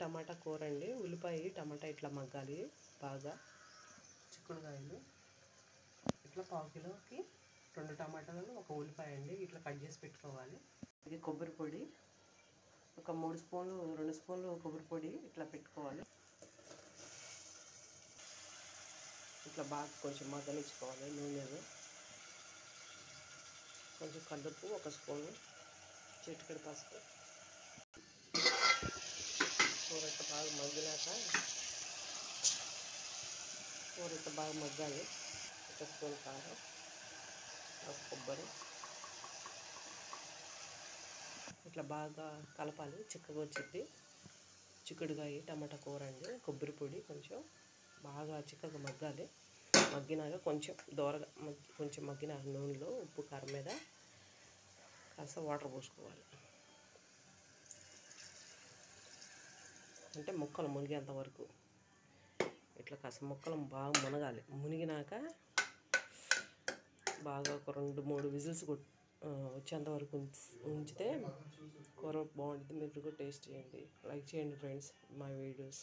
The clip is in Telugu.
టమాటా కూర అండి ఉల్లిపాయ టమాటా ఇట్లా మగ్గాలి బాగా. చిక్కుడుకాయలు. ఇట్లా పావు కిలోకి రెండు టమాటాలు ఒక ఉల్లిపాయ అండి. ఇట్లా కట్ చేసి పెట్టుకోవాలి. ఇది కొబ్బరి పొడి. ఒక మూడు స్పూన్లు రెండు స్పూన్లు కొబ్బరి పొడి ఇట్లా పెట్టుకోవాలి. ఇట్లా బాగా కొంచెం మగ్గనిచ్చుకోవాలి నూనెలో కొంచెం కల్లుపు ఒక స్పూను చిటికెడు పసుపు కూర ఇట్లా బాగా మగ్గినాక కూర ఇంత బాగా మగ్గాలి. ఒక స్పూన్ కారం ఒక కొబ్బరి. ఇట్లా బాగా కలపాలి చిక్కగా వచ్చింది. చిక్కుడుకాయ టమాటా కూర అండి కొబ్బరి పొడి కొంచెం బాగా చిక్కగా మగ్గాలి. మగ్గినాక కొంచెం దోరగా మగ్గి కొంచెం మగ్గిన నూనెలో ఉప్పు కారం మీద కాస్త వాటర్ పోసుకోవాలి. అంటే ముక్కలు మునిగేంత వరకు. ఇట్లా కాస్త ముక్కలు బాగా మునగాలి. మునిగినాక బాగా ఒక రెండు మూడు విజిల్స్ వచ్చేంత వరకు ఉంచితే కూర బాగుంటుంది. మీరు కూడా టేస్ట్ చేయండి. లైక్ చేయండి ఫ్రెండ్స్ మై వీడియోస్.